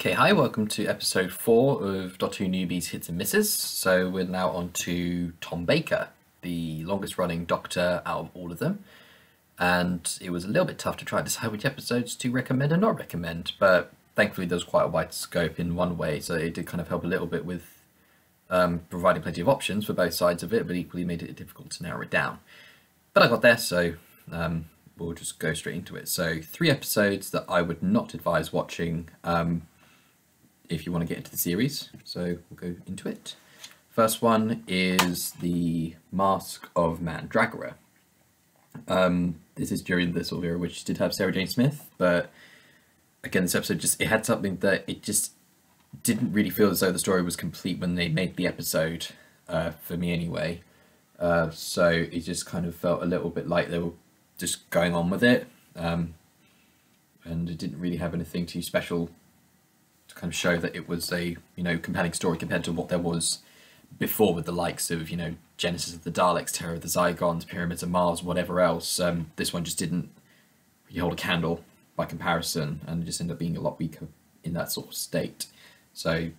Okay, hi, welcome to episode four of Doctor Who Newbies Hits and Misses. So we're now on to Tom Baker, the longest running Doctor out of all of them. And it was a little bit tough to try and decide which episodes to recommend and not recommend, but thankfully there's quite a wide scope in one way, so it did kind of help a little bit with um, providing plenty of options for both sides of it, but equally made it difficult to narrow it down. But I got there, so um, we'll just go straight into it. So, three episodes that I would not advise watching um, if you want to get into the series. So, we'll go into it. First one is The Mask of Mandragora. Um, this is during the sort of era which did have Sarah Jane Smith, but again, this episode just it had something that it just didn't really feel as though the story was complete when they made the episode, uh, for me anyway. Uh, so it just kind of felt a little bit like they were just going on with it, um, and it didn't really have anything too special to kind of show that it was a you know compelling story compared to what there was before with the likes of you know Genesis of the Daleks, Terror of the Zygons, Pyramids of Mars, whatever else. Um, this one just didn't really hold a candle by comparison, and just ended up being a lot weaker in that sort of state. So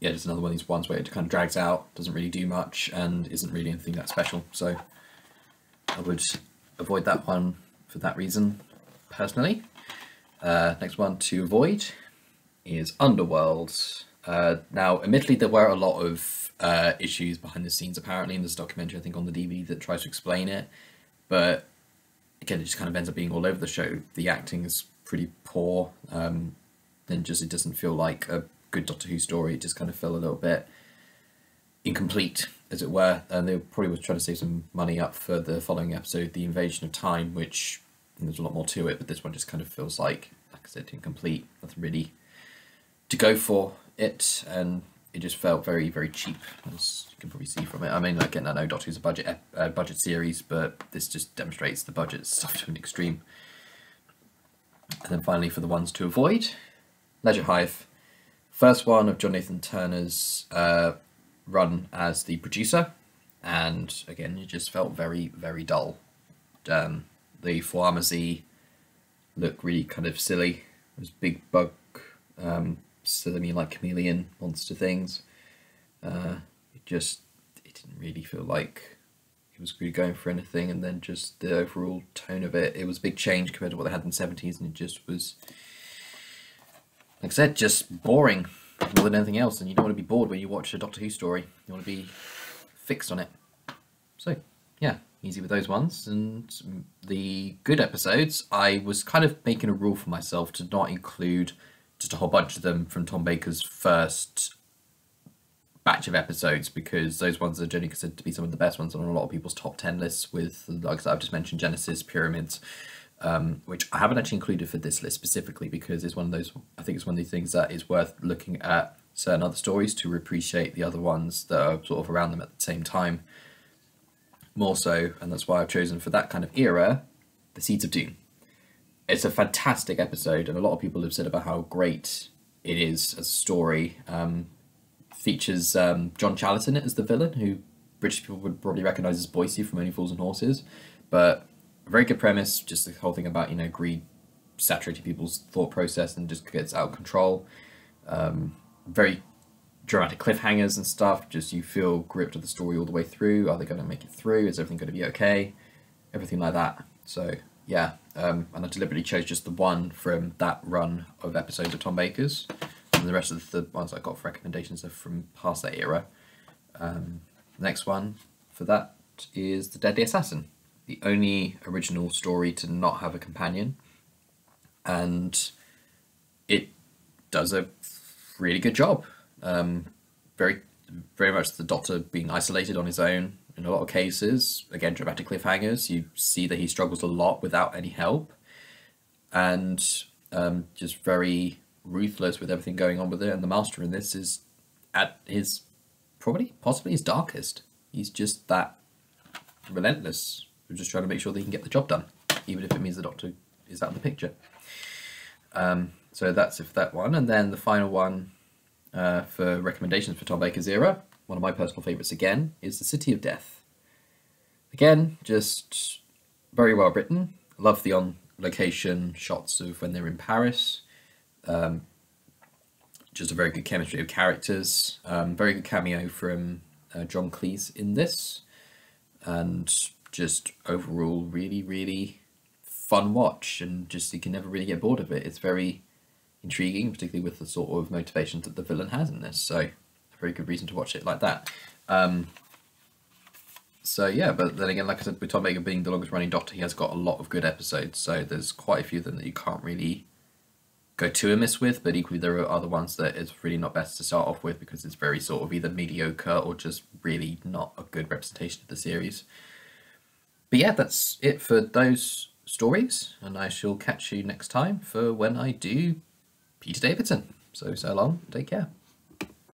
yeah, just another one of these ones where it kind of drags out, doesn't really do much, and isn't really anything that special. So I would avoid that one for that reason, personally. Uh, next one to avoid is Underworld. Uh, now, admittedly, there were a lot of uh, issues behind the scenes apparently, there's a documentary I think on the DVD that tries to explain it. But again, it just kind of ends up being all over the show. The acting is pretty poor. Um, then just it doesn't feel like a good Doctor Who story. It just kind of felt a little bit incomplete, as it were. And they probably were trying to save some money up for the following episode, The Invasion of Time, which there's a lot more to it, but this one just kind of feels like, like I said, incomplete. Nothing really to go for it, and it just felt very, very cheap, as you can probably see from it. I mean, again, I know Doctor Who's a budget uh, budget series, but this just demonstrates the budget stuff to an extreme. And then finally, for the ones to avoid, Leisure Hive. First one of John Nathan Turner's uh, run as the producer, and again, it just felt very, very dull. Um, the Foamasi look really kind of silly. Those big bug, um, silly like chameleon monster things. Uh, it just it didn't really feel like it was really going for anything, and then just the overall tone of it. It was a big change compared to what they had in the seventies, and it just was like I said, just boring more than anything else. And you don't want to be bored when you watch a Doctor Who story. You want to be fixed on it. So, yeah, easy with those ones. And the good episodes, I was kind of making a rule for myself to not include just a whole bunch of them from Tom Baker's first batch of episodes because those ones are generally considered to be some of the best ones on a lot of people's top 10 lists with like I've just mentioned Genesis, Pyramids, um, which I haven't actually included for this list specifically because it's one of those, I think it's one of these things that is worth looking at certain other stories to appreciate the other ones that are sort of around them at the same time. More so, and that's why I've chosen for that kind of era, The Seeds of Doom. It's a fantastic episode, and a lot of people have said about how great it is as a story. Um, features um, John Challis in it as the villain, who British people would probably recognise as Boycie from Only Fools and Horses, but very good premise. Just the whole thing about you know greed saturating people's thought process and just gets out of control. Um, very dramatic cliffhangers and stuff. Just you feel gripped to the story all the way through. Are they going to make it through? Is everything going to be okay? Everything like that. So yeah, um, and I deliberately chose just the one from that run of episodes of Tom Baker's, and the rest of the ones I got for recommendations are from past that era. Um, next one for that is the Deadly Assassin the only original story to not have a companion, and it does a really good job. Um, very, very much the Doctor being isolated on his own in a lot of cases. Again, dramatic cliffhangers. You see that he struggles a lot without any help, and um, just very ruthless with everything going on with it. And the Master in this is at his probably possibly his darkest. He's just that relentless we're just trying to make sure they can get the job done, even if it means the doctor is out of the picture. Um, so that's if that one. And then the final one uh, for recommendations for Tom Baker's era, one of my personal favourites again, is The City of Death. Again, just very well written. Love the on location shots of when they're in Paris. Um, just a very good chemistry of characters. Um, very good cameo from uh, John Cleese in this, and just overall really really fun watch, and just you can never really get bored of it. It's very intriguing, particularly with the sort of motivations that the villain has in this. So, very good reason to watch it like that. Um, so yeah, but then again, like I said, with Tom Baker being the longest running Doctor, he has got a lot of good episodes. So there's quite a few of them that you can't really go too amiss with, but equally there are other ones that it's really not best to start off with because it's very sort of either mediocre or just really not a good representation of the series. But yeah, that's it for those stories, and I shall catch you next time for when I do Peter Davidson. So, so long, take care.